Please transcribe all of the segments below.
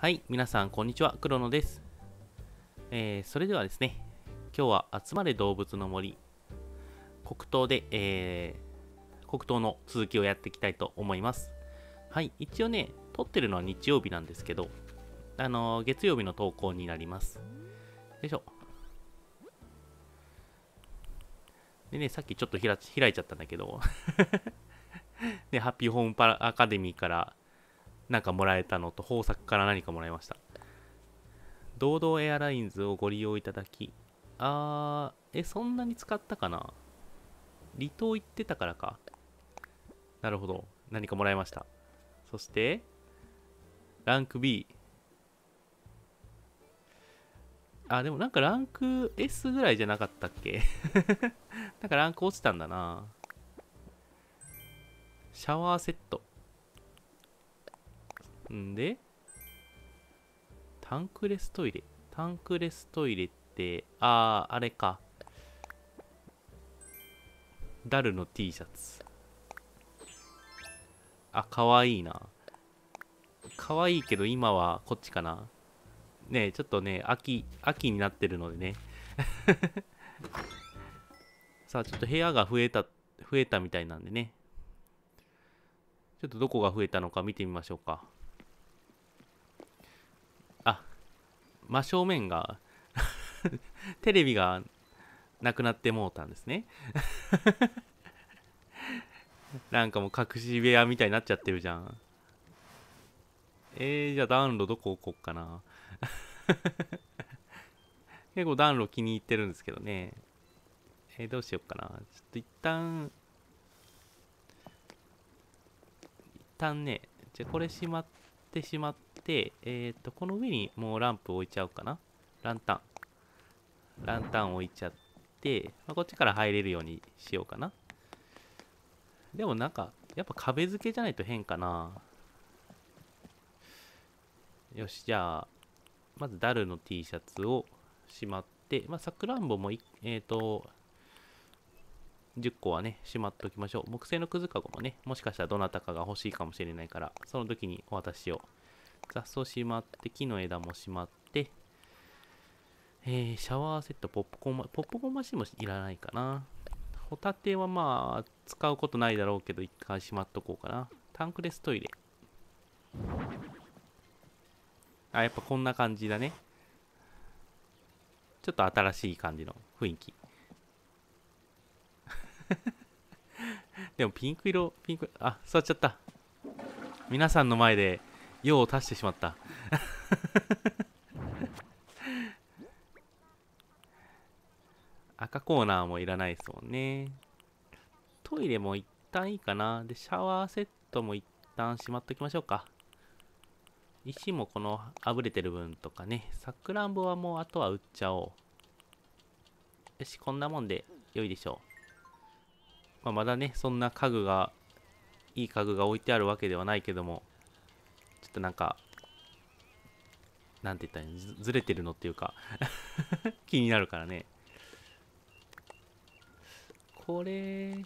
はい、皆さん、こんにちは。黒野です。えーそれではですね、今日は集まれ動物の森、黒糖で、えー黒糖の続きをやっていきたいと思います。はい、一応ね、撮ってるのは日曜日なんですけど、あのー月曜日の投稿になります。よいしょ。でね、さっきちょっとひら開いちゃったんだけど、で、ハッピーホームパラアカデミーからなんかもらえたのと、豊作から何かもらいました。堂々エアラインズをご利用いただき、あー、え、そんなに使ったかな？離島行ってたからか。なるほど。何かもらいました。そして、ランク B。あ、でもなんかランク S ぐらいじゃなかったっけ？なんかランク落ちたんだな。シャワーセット。んで、タンクレストイレ。タンクレストイレって、あー、あれか。ダルの T シャツ。あ、かわいいな。かわいいけど今はこっちかな。ねえちょっとね、秋、秋になってるのでね。さあ、ちょっと部屋が増えた、増えたみたいなんでね。ちょっとどこが増えたのか見てみましょうか。あ、真正面が テレビがなくなってもうたんですね。なんかもう隠し部屋みたいになっちゃってるじゃん。えー、じゃあ暖炉どこ置こっかな。結構暖炉気に入ってるんですけどね。えーどうしよっかな。ちょっと一旦、一旦ね、じゃあこれしまってしまって、でえっ、と、この上にもうランプ置いちゃおうかな。ランタン。ランタン置いちゃって、まあ、こっちから入れるようにしようかな。でもなんか、やっぱ壁付けじゃないと変かな。よし、じゃあ、まずダルの T シャツをしまって、まあ、さくらんぼも、えっ、と、10個はね、しまっておきましょう。木製のくずかごもね、もしかしたらどなたかが欲しいかもしれないから、その時にお渡ししよう。雑草しまって、木の枝もしまって、えー、シャワーセット、ポップコーン、ポップコーンマシンもいらないかな。ホタテはまあ、使うことないだろうけど、一回しまっとこうかな。タンクレストイレ。あ、やっぱこんな感じだね。ちょっと新しい感じの雰囲気。でもピンク色、ピンク、あ、座っちゃった。皆さんの前で用を足してしまった。赤コーナーもいらないですもんね。トイレも一旦いいかな。で、シャワーセットも一旦しまっときましょうか。石もこのあぶれてる分とかね。さくらんぼはもうあとは売っちゃおう。よし、こんなもんで良いでしょう。まあ、まだね、そんな家具が、いい家具が置いてあるわけではないけども、ちょっとなんか、なんて言ったらいいの？ずずれてるのっていうか 気になるからね。これ、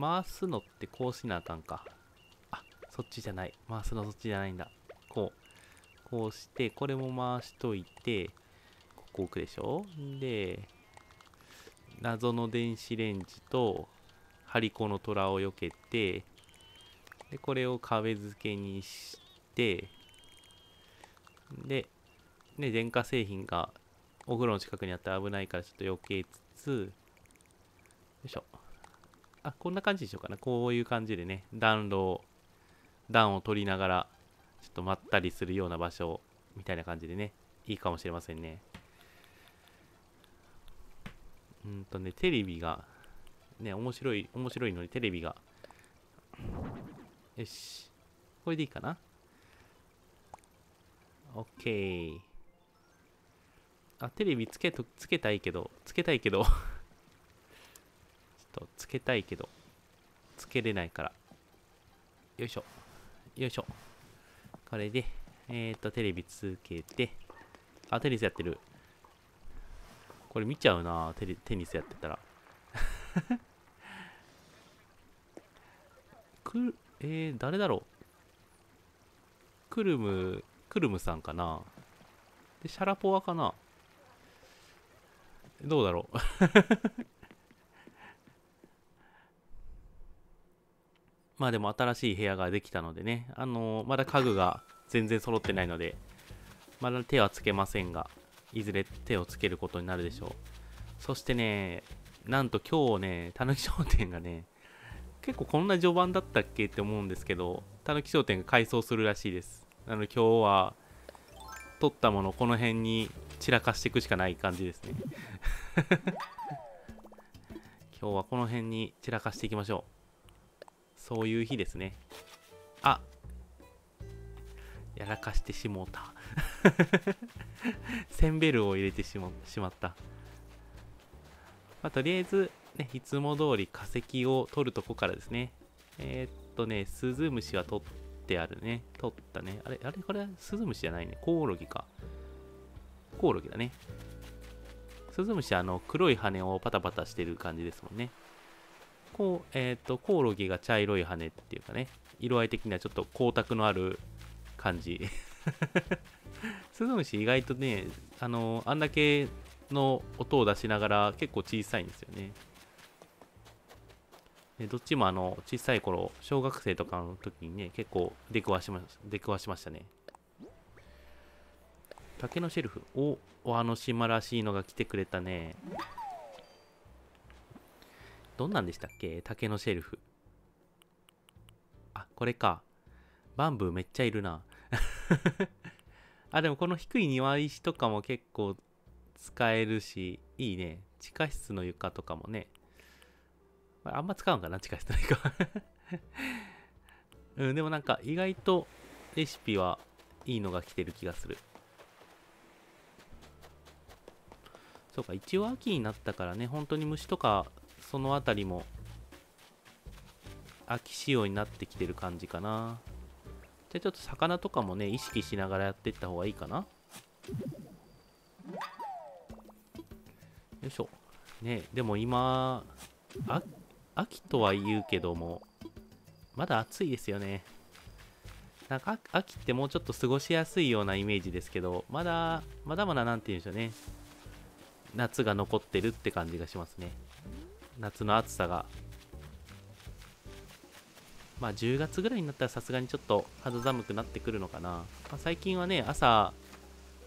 回すのってこうしなあかんか。あ、そっちじゃない。回すのそっちじゃないんだ。こう。こうして、これも回しといて、ここ置くでしょ？で、謎の電子レンジと、張り子の虎を避けて、で、これを壁付けにして、で、ね、電化製品がお風呂の近くにあって危ないからちょっと避けつつ、よいしょ。あ、こんな感じでしょうかね。こういう感じでね、暖炉を、暖を取りながら、ちょっとまったりするような場所みたいな感じでね、いいかもしれませんね。うんとね、テレビが、ね、面白い、面白いのにテレビが、よし。これでいいかな ?OK。あ、テレビつけと、つけたいけど、つけたいけど、ちょっとつけたいけど、つけれないから。よいしょ。よいしょ。これで、えっ、ー、と、テレビつけて、あ、テニスやってる。これ見ちゃうなテレテニスやってたら。くる、えー、誰だろうクルムクルムさんかなでシャラポワかなどうだろう まあでも新しい部屋ができたのでね、あのー、まだ家具が全然揃ってないので、まだ手はつけませんが、いずれ手をつけることになるでしょう。そしてね、なんと今日ね、たぬき商店がね、結構こんな序盤だったっけって思うんですけど、たぬき商店が改装するらしいです。なので今日は、取ったものこの辺に散らかしていくしかない感じですね。今日はこの辺に散らかしていきましょう。そういう日ですね。あやらかしてしもうた。センベルを入れてしましまった。まあ、とりあえず、ね、いつも通り化石を取るとこからですね。えー、っとね、スズムシは取ってあるね。取ったね。あれ、あれこれはスズムシじゃないね。コオロギか。コオロギだね。スズムシはあの黒い羽をパタパタしてる感じですもんね。こう、えっ、と、コオロギが茶色い羽っていうかね、色合い的にはちょっと光沢のある感じ。スズムシ意外とね、あの、あんだけの音を出しながら結構小さいんですよね。でどっちもあの小さい頃小学生とかの時にね結構出くわしま出くわしましたね。竹のシェルフおおあの島らしいのが来てくれたね。どんなんでしたっけ？竹のシェルフ。あこれか。バンブーめっちゃいるな。あでもこの低い庭石とかも結構使えるし、いいね。地下室の床とかもね。あんま使うんかな、地下室の床。うん、でもなんか意外とレシピはいいのが来てる気がする。そうか、一応秋になったからね、本当に虫とか、そのあたりも、秋仕様になってきてる感じかな。じゃあちょっと魚とかもね、意識しながらやっていった方がいいかな。よいしょ。ね、でも今、あ秋とは言うけども、まだ暑いですよね。なんか秋ってもうちょっと過ごしやすいようなイメージですけど、まだ、まだまだなんて言うんでしょうね。夏が残ってるって感じがしますね。夏の暑さが。まあ10月ぐらいになったらさすがにちょっと肌寒くなってくるのかな。まあ、最近はね、朝、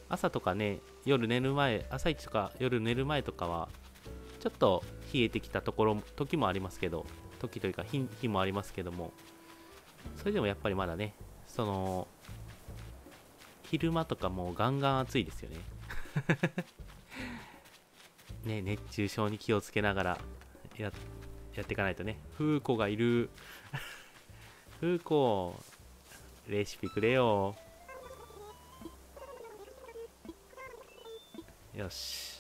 朝とかね、夜寝る前、朝一とか夜寝る前とかは、ちょっと冷えてきたところ、時もありますけど、時というか日日もありますけども、それでもやっぱりまだね、その、昼間とかもうガンガン暑いですよね。ね、熱中症に気をつけながらややっていかないとね。風子がいる。風子、レシピくれよ。よし。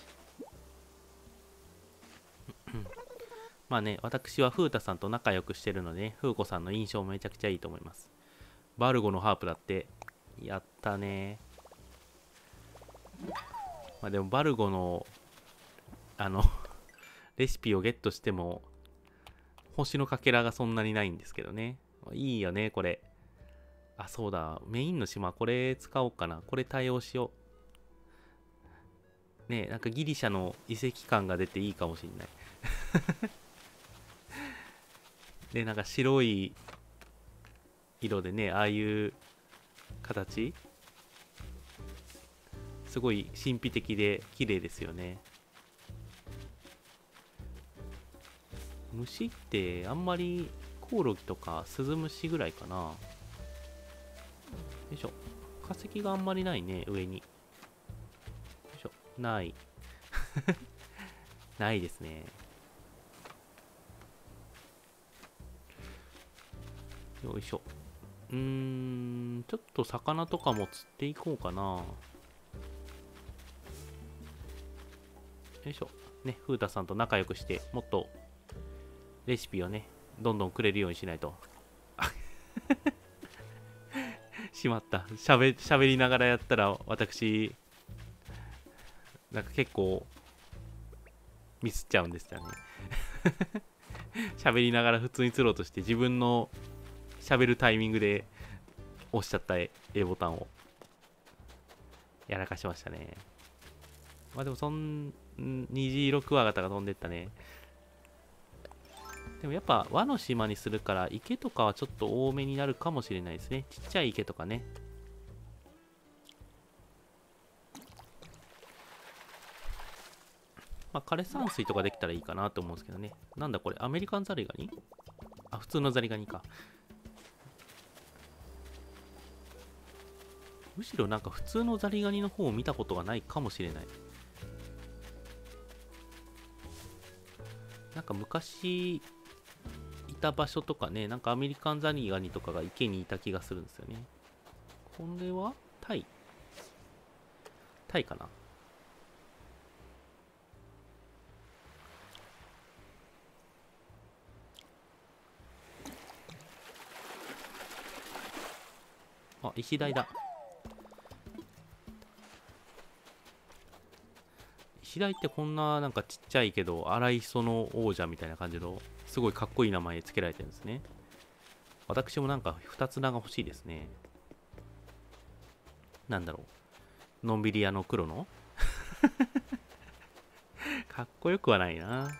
まあね、私は風太さんと仲良くしてるので、ね、風子さんの印象めちゃくちゃいいと思います。バルゴのハープだって、やったね。まあでも、バルゴの、あの レシピをゲットしても、星のかけらがそんなにないんですけどね。いいよね、これ。あ、そうだ。メインの島、これ使おうかな。これ対応しよう。ねなんかギリシャの遺跡感が出ていいかもしんないでなんか白い色でねああいう形。すごい神秘的で綺麗ですよね。虫ってあんまりコオロギとかスズムシぐらいかな。よいしょ。化石があんまりないね上に。よいしょ。ない。ないですね。よいしょ。うーん、ちょっと魚とかも釣っていこうかな。よいしょ。ね、風太さんと仲良くして、もっとレシピをね、どんどんくれるようにしないと。しまった。しゃべりながらやったら、私、なんか結構ミスっちゃうんですよね 喋りながら普通に釣ろうとして自分の喋るタイミングで押しちゃった A ボタンをやらかしましたね。まあでもそん、虹色クワガタが飛んでったね。でもやっぱ和の島にするから池とかはちょっと多めになるかもしれないですね。ちっちゃい池とかね。まあ、枯山水とかできたらいいかなと思うんですけどね。なんだこれ、アメリカンザリガニ？あ、普通のザリガニか。むしろなんか普通のザリガニの方を見たことがないかもしれない。なんか昔いた場所とかね、なんかアメリカンザリガニとかが池にいた気がするんですよね。これはタイタイかなあ、石台だ。石台ってこんななんかちっちゃいけど、荒磯の王者みたいな感じの、すごいかっこいい名前付けられてるんですね。私もなんか二つ名が欲しいですね。なんだろう。のんびり屋の黒の？かっこよくはないな。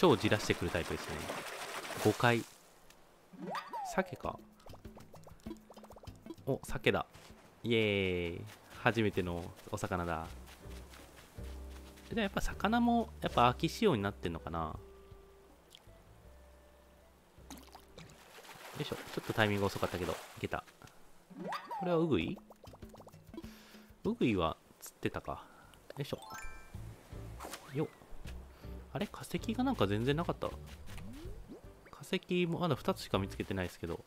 超じらしてくるタイプですね。5回。鮭か。お、鮭だ。イエーイ。初めてのお魚だ。じゃあやっぱ魚もやっぱ秋仕様になってんのかなよいしょ。ちょっとタイミング遅かったけど、いけた。これはウグイ？ウグイは釣ってたか。よいしょ。よっ。あれ？化石がなんか全然なかった？化石もまだ2つしか見つけてないですけど。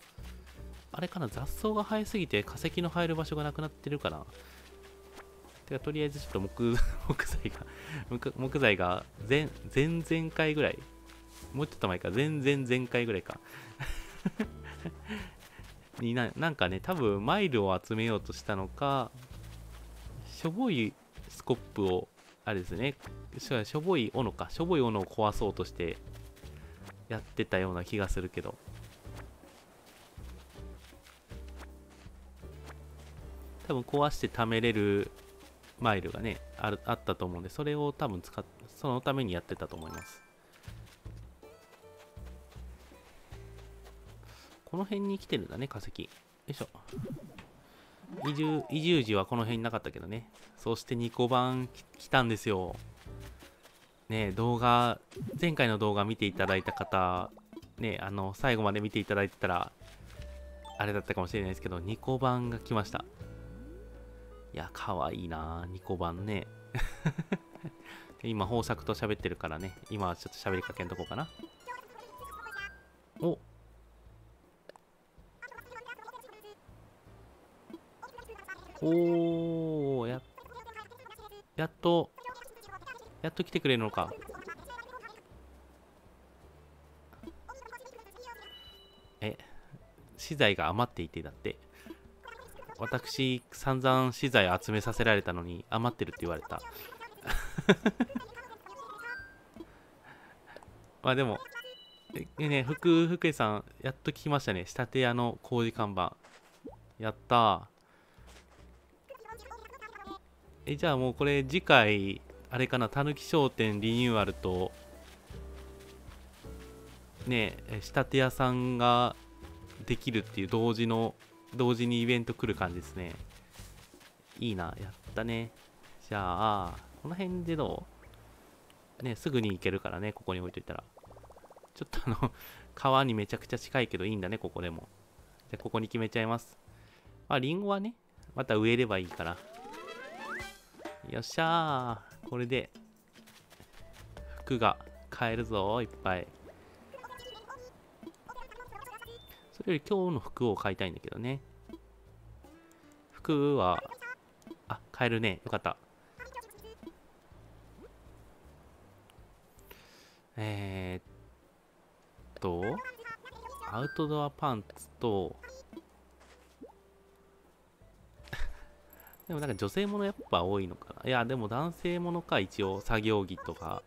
あれかな？雑草が生えすぎて化石の生える場所がなくなってるかな？てかとりあえずちょっと木 木材が木材が前前々回ぐらい。もうちょっと前か。全然前回ぐらいか。にななんかね多分マイルを集めようとしたのかしょぼいスコップをあれですね。しょぼい斧か。しょぼい斧を壊そうとしてやってたような気がするけど。多分壊して貯めれるマイルがねあるあったと思うんでそれを多分使っそのためにやってたと思います。この辺に来てるんだね化石。よいしょ。移住、移住時はこの辺になかったけどね。そして2個番来たんですよ。ね動画、前回の動画見ていただいた方、ねあの、最後まで見ていただいてたら、あれだったかもしれないですけど、2個番が来ました。いや、かわいいな2個番ね。今、豊作と喋ってるからね、今はちょっと喋りかけんとこうかな。おおおや、やっと、やっと来てくれるのか。え、資材が余っていてだって。私、散々資材集めさせられたのに余ってるって言われた。まあでも、えね、福、福井さん、やっと聞きましたね。仕立て屋の工事看板。やったえじゃあもうこれ次回あれかなたぬき商店リニューアルとねえ仕立て屋さんができるっていう同時の同時にイベント来る感じですね。いいなやったね。じゃあこの辺でどうねすぐに行けるからねここに置いといたら。ちょっとあの川にめちゃくちゃ近いけどいいんだねここでも。じゃあここに決めちゃいます。あリンゴはねまた植えればいいから。よっしゃー。これで服が買えるぞいっぱい。それより今日の服を買いたいんだけどね。服はあ買えるね。よかった。えー、っとアウトドアパンツとでもなんか女性ものやっぱ多いのかな。いやでも男性ものか一応作業着とか。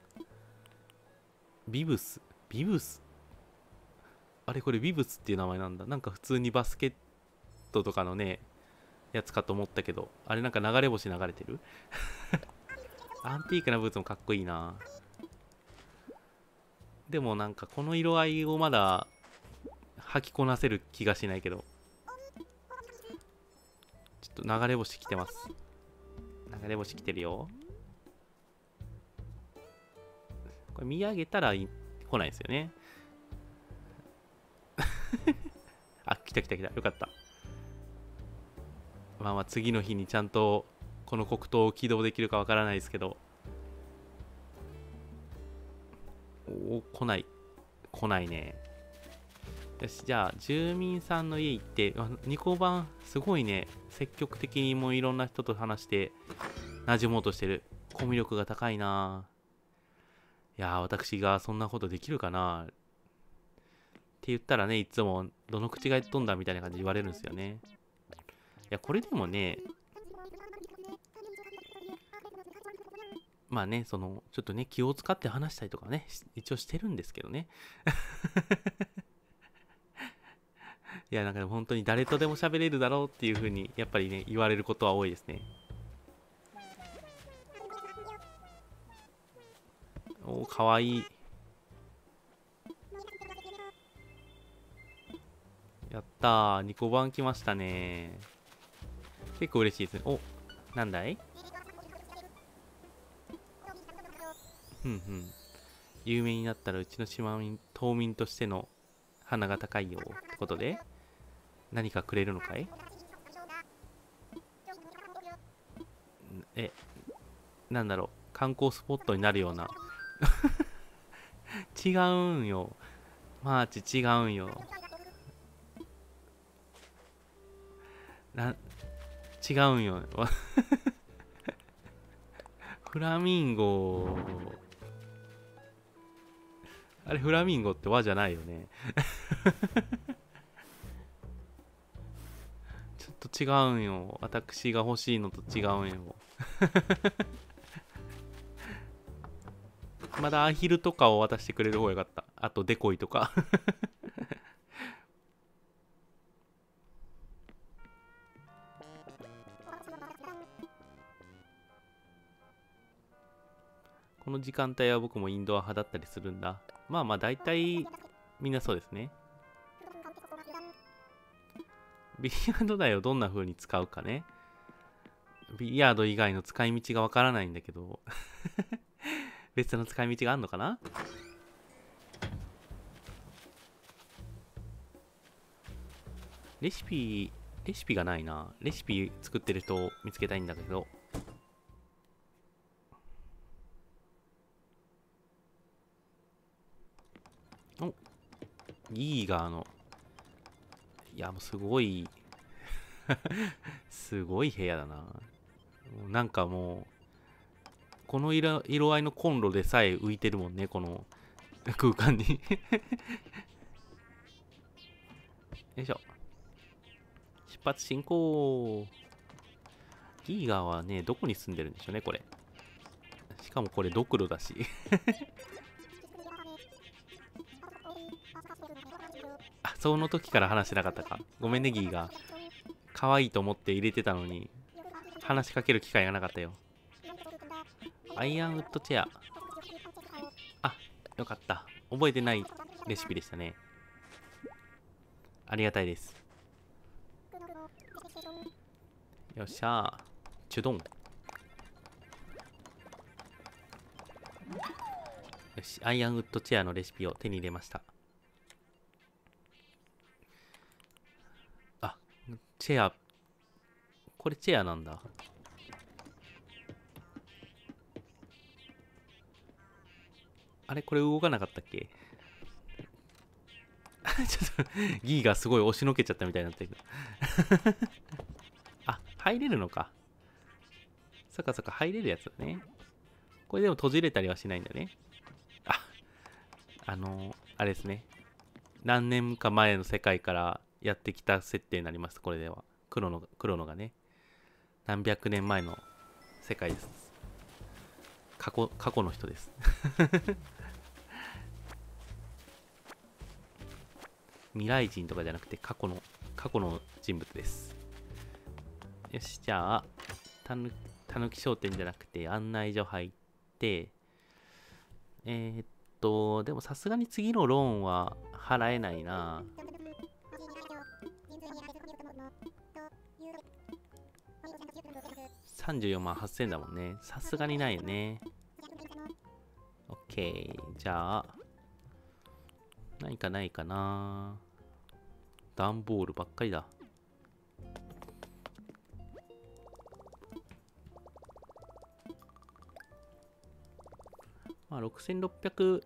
ビブス。ビブス？あれこれビブスっていう名前なんだ。なんか普通にバスケットとかのねやつかと思ったけど。あれなんか流れ星流れてる？アンティークなブーツもかっこいいな。でもなんかこの色合いをまだ履きこなせる気がしないけど。と流れ星来てます。流れ星来てるよ。これ見上げたら来ないですよね。あ来た来た来たよかった。まあまあ次の日にちゃんとこの黒糖を起動できるかわからないですけど。おお来ない。来ないね。よしじゃあ住民さんの家行ってニコ版すごいね。積極的にもういろんな人と話して馴染もうとしてる。コミュ力が高いな。いや私がそんなことできるかな。って言ったらねいつもどの口が飛んだみたいな感じで言われるんですよね。いやこれでもねまあね、その、ちょっとね、気を使って話したりとかね、一応してるんですけどね。いや、なんか本当に誰とでも喋れるだろうっていう風に、やっぱりね、言われることは多いですね。おー、かわいい。やったー、2個番来ましたね結構嬉しいですね。お、なんだい？ふんふん。有名になったらうちの島民、島民としての鼻が高いよってことで何かくれるのかい？え、なんだろう、観光スポットになるような。違うんよ。マーチ違うんよ。な、違うんよ。フラミンゴあれフラミンゴって輪じゃないよね違うんよ。私が欲しいのと違うんよ。まだアヒルとかを渡してくれる方がよかった。あとデコイとか。この時間帯は僕もインドア派だったりするんだ。まあまあ大体みんなそうですね。ビリヤード台をどんな風に使うかね。ビリヤード以外の使い道がわからないんだけど。別の使い道があるのかな？レシピレシピがないな。レシピ作ってる人を見つけたいんだけど。おギーガーの。いやもうすごい すごい部屋だな。なんかもうこの色色合いのコンロでさえ浮いてるもんねこの空間に。よいしょ。出発進行。ギーガーはねどこに住んでるんでしょうねこれ。しかもこれドクロだし。その時から話してなかったか？ごめんねギーガー可愛いと思って入れてたのに。話しかける機会がなかったよ。アイアンウッドチェア。あよかった。覚えてないレシピでしたね。ありがたいです。よっしゃチュドン。よしアイアンウッドチェアのレシピを手に入れましたあチェア。これチェアなんだ。あれ？これ動かなかったっけ？ちょっとギーがすごい押しのけちゃったみたいになったけどあ入れるのか。そっかそっか入れるやつだね。これでも閉じれたりはしないんだね。ああのー、あれですね。何年か前の世界からやってきた設定になります。これでは。黒の黒のがね。何百年前の世界です。過去過去の人です。未来人とかじゃなくて過去の過去の人物です。よしじゃあたぬたぬき商店じゃなくて案内所入ってえー、っとでもさすがに次のローンは払えないな。34万8000だもんね。さすがにないよね。OK じゃあ何かないかな。段ボールばっかりだ。まあ、6600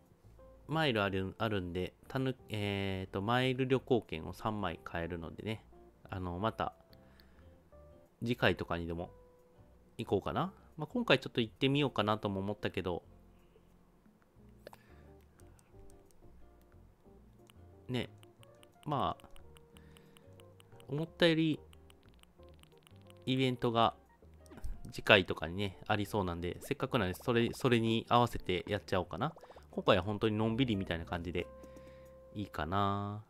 マイルあるあるんで、たぬえーと、マイル旅行券を3枚買えるのでね、あの、また、次回とかにでも行こうかな。まあ、今回ちょっと行ってみようかなとも思ったけど、ね、まあ、思ったよりイベントが次回とかにね、ありそうなんで、せっかくなんで、それ、それに合わせてやっちゃおうかな。今回は本当にのんびりみたいな感じでいいかな。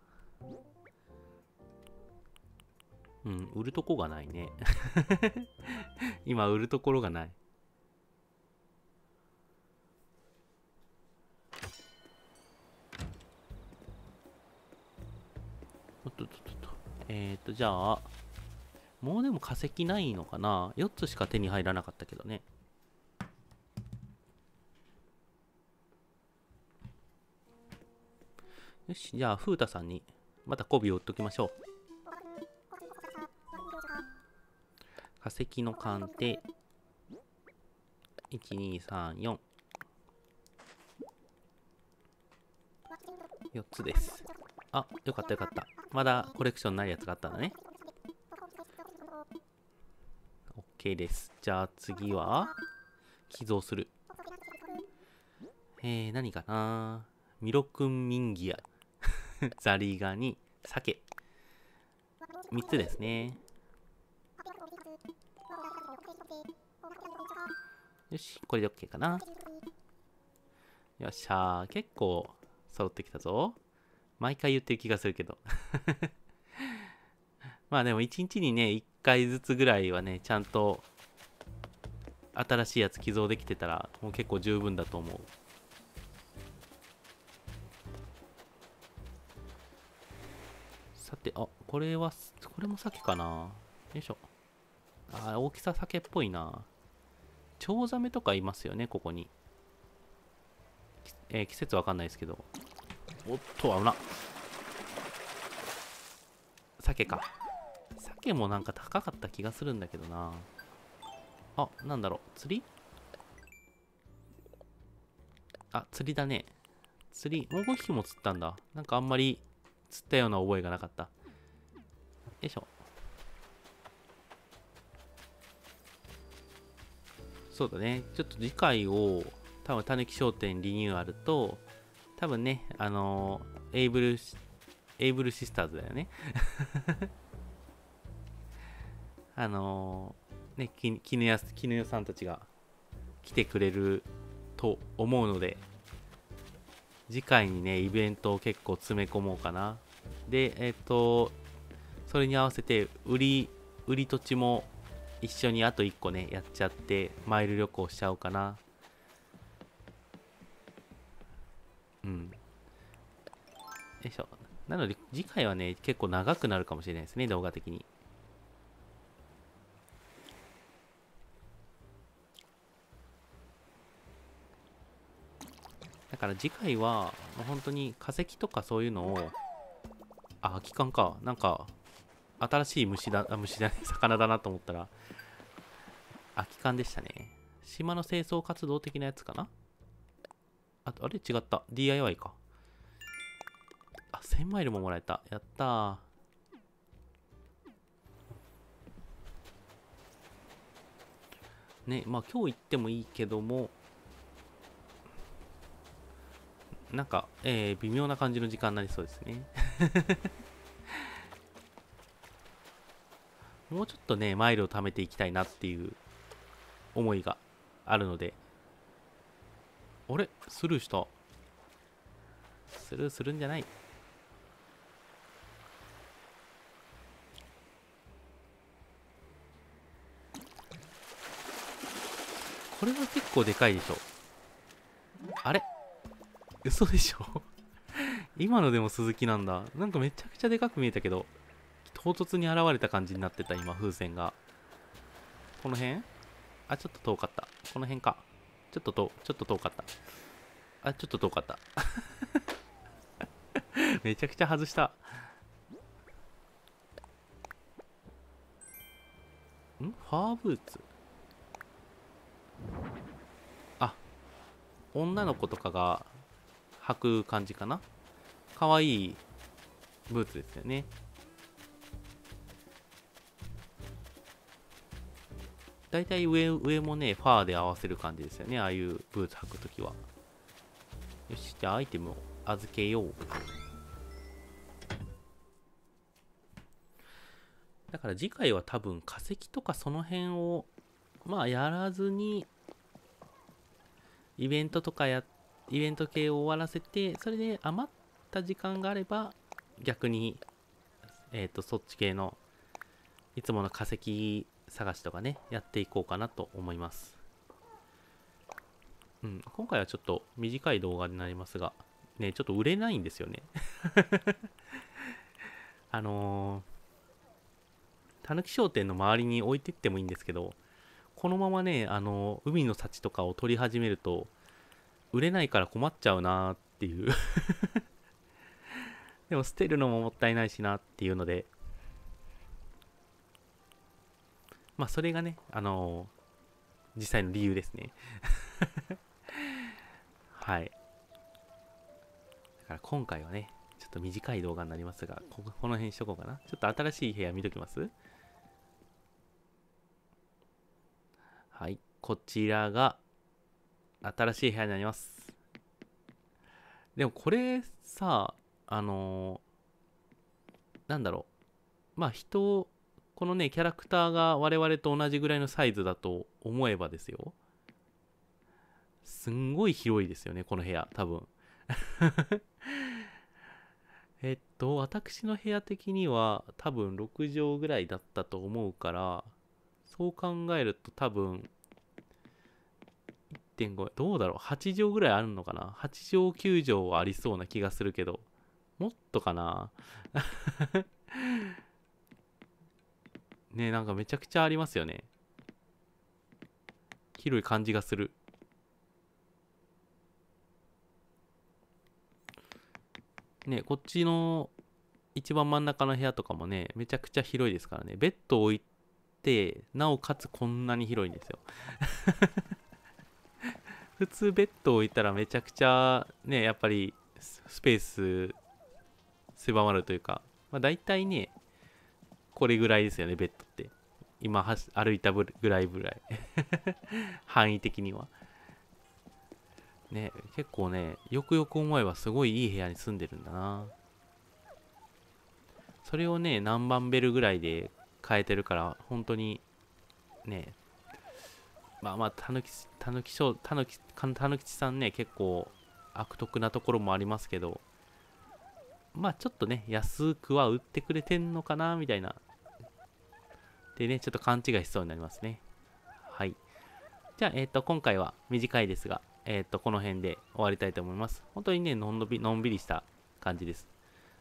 うん、売るとこがないね。今、売るところがない。おっとっとっと。えっ、ー、と、じゃあ、もうでも化石ないのかな ?4 つしか手に入らなかったけどね。よし、じゃあ、風太さんにまた媚びを売っときましょう。化石の鑑定。1、2、3、4。4つです。あ、よかったよかった。まだコレクションないやつがあったんだね。OK です。じゃあ次は、寄贈する。えー、何かな？ミロクンミンギア。ザリガニ、鮭。3つですね。よし、これで OK かな。よっしゃー、結構揃ってきたぞ。毎回言ってる気がするけど。まあでも1日にね、1回ずつぐらいはね、ちゃんと新しいやつ寄贈できてたら、もう結構十分だと思う。さて、あ、これは、これも鮭かなよいしょ。あ、大きさ鮭っぽいな。チョウザメとかいますよね、ここに。えー、季節わかんないですけど。おっと、危な。鮭か。鮭もなんか高かった気がするんだけどな。あ、なんだろう。釣り？あ、釣りだね。釣り、もう5匹も釣ったんだ。なんかあんまり釣ったような覚えがなかった。よいしょ。そうだね。ちょっと次回を、多分、たぬき商店リニューアルと、多分ね、あのー、エイブル、エイブルシスターズだよね。あのー、ね、き絹屋絹屋さんたちが来てくれると思うので、次回にね、イベントを結構詰め込もうかな。で、えっ、ー、と、それに合わせて、売り、売り土地も一緒にあと1個ね、やっちゃって、マイル旅行しちゃおうかな。うん。よいしょ。なので、次回はね、結構長くなるかもしれないですね、動画的に。だから次回は、もう本当に化石とかそういうのを、あ、空き缶か。なんか、新しい虫だ、あ虫だね、魚だなと思ったら、空き缶でしたね。島の清掃活動的なやつかな？あと、あれ？違った。DIY か。あ、1000マイルももらえた。やったー。ね、まあ今日行ってもいいけども、なんか、えー、微妙な感じの時間になりそうですね。もうちょっとね、マイルを貯めていきたいなっていう思いがあるので、あれ？スルーした？スルーするんじゃない？これは結構でかいでしょ。あれ？嘘でしょ？今のでも鈴木なんだ。なんかめちゃくちゃでかく見えたけど、唐突に現れた感じになってた、今、風船が。この辺？あ、ちょっと遠かった。この辺か。ちょっと遠、ちょっと遠かった。あ、ちょっと遠かった。めちゃくちゃ外した。ん？ファーブーツ？あ、女の子とかが履く感じかなかわいいブーツですよね。大体上上もね、ファーで合わせる感じですよね。ああいうブーツ履くときは。よし、じゃあアイテムを預けよう。だから次回は多分化石とかその辺をまあやらずにイベントとかやイベント系を終わらせてそれで余った時間があれば逆にえっ、ー、とそっち系のいつもの化石探しとかねやっていこうかなと思います。うん今回はちょっと短い動画になりますがねちょっと売れないんですよね。あのーたぬき商店の周りに置いてってもいいんですけど、このままね、あの、海の幸とかを取り始めると、売れないから困っちゃうなっていう。でも捨てるのももったいないしなっていうので、まあそれがね、あの実際の理由ですね はい。だから今回はね、ちょっと短い動画になりますが、こここの辺にしとこうかな。ちょっと新しい部屋見ときます？はい、こちらが新しい部屋になります。でもこれさ、あのー、なんだろう。まあ人、このね、キャラクターが我々と同じぐらいのサイズだと思えばですよ。すんごい広いですよね、この部屋、多分。えっと、私の部屋的には多分6畳ぐらいだったと思うから、そう考えると多分、1.5、どうだろう ?8 畳ぐらいあるのかな ?8 畳9畳はありそうな気がするけど、もっとかな？ねなんかめちゃくちゃありますよね。広い感じがする。ねこっちの一番真ん中の部屋とかもね、めちゃくちゃ広いですからね。ベッド置いて、なおかつこんなに広いんですよ。普通ベッド置いたらめちゃくちゃね、やっぱりスペース狭まるというか、まあ大体ね、これぐらいですよね、ベッドって。今歩いたぐらいぐらい。範囲的には。ね、結構ね、よくよく思えばすごいいい部屋に住んでるんだな。それをね、何万ベルぐらいで変えてるから、本当に、ね、まあまあ、たぬき、たぬきしょう、たぬき、たぬきちさんね、結構悪徳なところもありますけど、まあちょっとね、安くは売ってくれてんのかな、みたいな。でね、ちょっと勘違いしそうになりますね。はい。じゃあ、えっ、ー、と、今回は短いですが、えっ、ー、と、この辺で終わりたいと思います。本当にね、のんびのんびりした感じです。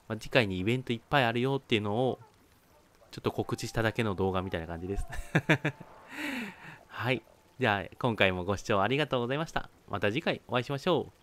まあ、次回にイベントいっぱいあるよっていうのを、ちょっと告知しただけの動画みたいな感じです。はい。じゃあ、今回もご視聴ありがとうございました。また次回お会いしましょう。